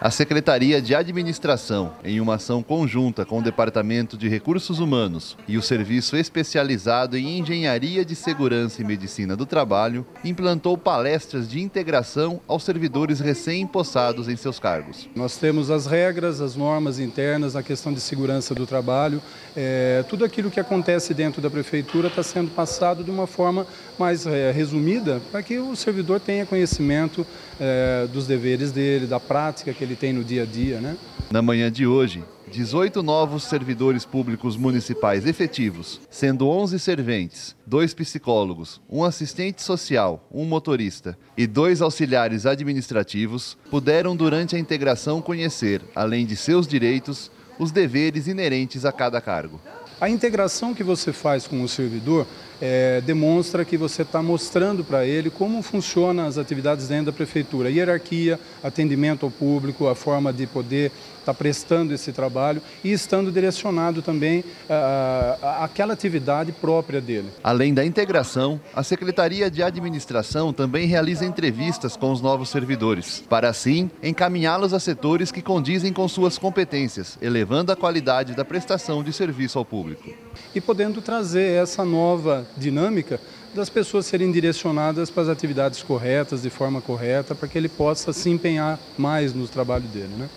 A Secretaria de Administração, em uma ação conjunta com o Departamento de Recursos Humanos e o Serviço Especializado em Engenharia de Segurança e Medicina do Trabalho, implantou palestras de integração aos servidores recém-impossados em seus cargos. Nós temos as regras, as normas internas, a questão de segurança do trabalho, é, tudo aquilo que acontece dentro da prefeitura está sendo passado de uma forma mais é, resumida para que o servidor tenha conhecimento é, dos deveres dele, da prática que ele tem no dia a dia. Né? Na manhã de hoje, 18 novos servidores públicos municipais efetivos, sendo 11 serventes, dois psicólogos, um assistente social, um motorista e dois auxiliares administrativos, puderam durante a integração conhecer, além de seus direitos, os deveres inerentes a cada cargo. A integração que você faz com o servidor é, demonstra que você está mostrando para ele como funcionam as atividades dentro da prefeitura, hierarquia, atendimento ao público, a forma de poder estar tá prestando esse trabalho e estando direcionado também àquela atividade própria dele. Além da integração, a Secretaria de Administração também realiza entrevistas com os novos servidores, para assim encaminhá-los a setores que condizem com suas competências, elevando a qualidade da prestação de serviço ao público. E podendo trazer essa nova dinâmica das pessoas serem direcionadas para as atividades corretas, de forma correta, para que ele possa se empenhar mais no trabalho dele. Né?